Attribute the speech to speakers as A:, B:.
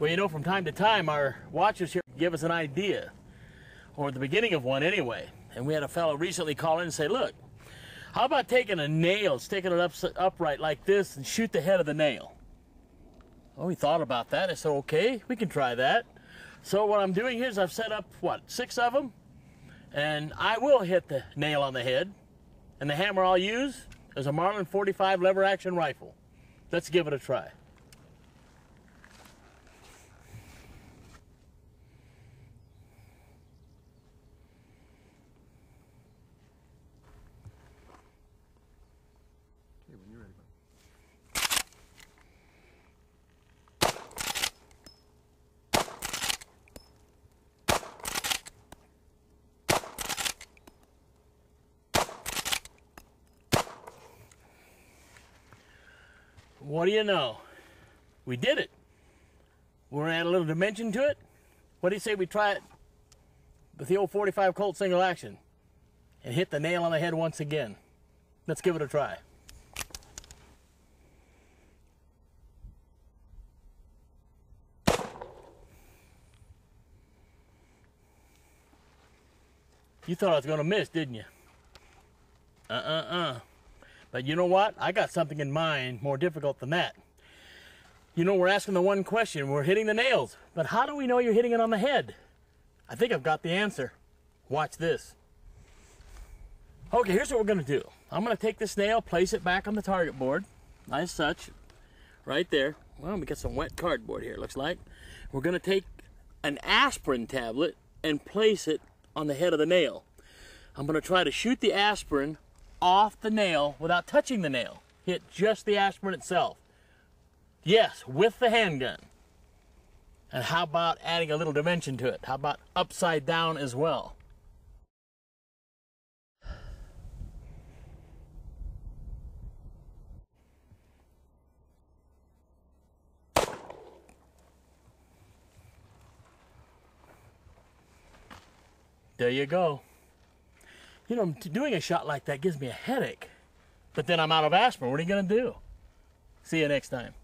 A: from time to time, our watchers here give us an idea, or the beginning of one anyway. And we had a fellow recently call in and say, look, how about taking a nail, sticking it up, upright like this, and shoot the head of the nail? Well, we thought about that. I said, okay, we can try that. So what I'm doing here is I've set up, what, six of them? And I will hit the nail on the head. And the hammer I'll use is a Marlin 45 lever action rifle. Let's give it a try. What do you know? We did it. We're gonna add a little dimension to it. What do you say we try it with the old 45 Colt single action and hit the nail on the head once again? Let's give it a try. You thought I was gonna miss, didn't you? Uh-uh-uh. But you know what? I got something in mind more difficult than that. You know, we're asking the one question, we're hitting the nails, but how do we know you're hitting it on the head? I think I've got the answer. Watch this. Okay, here's what we're gonna do. I'm gonna take this nail, place it back on the target board, as such, right there. Well, we got some wet cardboard here, looks like. We're gonna take an aspirin tablet and place it on the head of the nail. I'm gonna try to shoot the aspirin off the nail without touching the nail. Hit just the aspirin itself. Yes, with the handgun. And how about adding a little dimension to it? How about upside down as well? There you go. You know, doing a shot like that gives me a headache. But then I'm out of aspirin. What are you going to do? See you next time.